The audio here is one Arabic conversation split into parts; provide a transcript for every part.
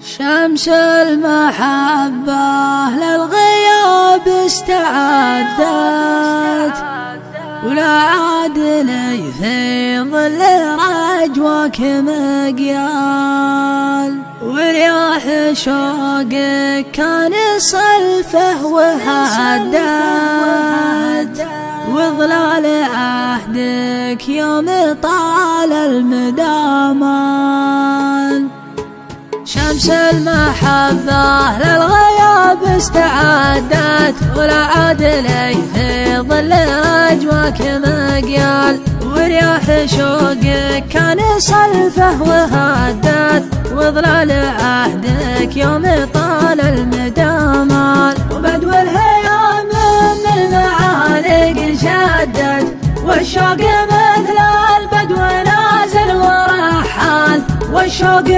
شمس المحبة للغياب استعدت ولا عاد لي في ظل رجوك مقيال ورياح شوقك كان صلفه وهدت. وظلال عهدك يوم طال المدامان شمس المحبة للغياب استعدت ولا عاد لي في ظل رجوك مقيال. ورياح شوقك كان صلفه وهدت وظلال عهدك يوم طال المدامان وبدو الهيام من المعالق شدت والشوق مثل البدو نازل ورحال والشوق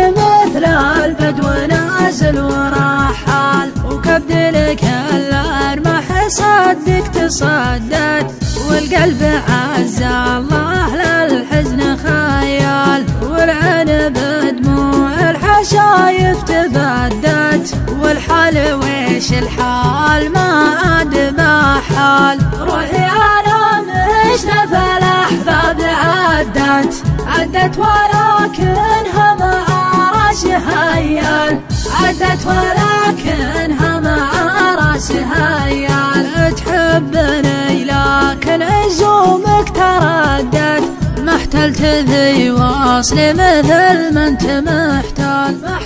نازل ورحال وكبد لك الارمح صدق تصدت والقلب عز الله للحزن خيال والعين بدموع الحشايف تبدت والحال ويش الحال؟ ما عاد ما حال. روحي أنا مش نفل احباب عدت؟ عدت ولكنها عدت ولكنها ما راسها هيال تحبني لكن عزومك تردد. محتلت ذي واصلي مثل ما انت محتال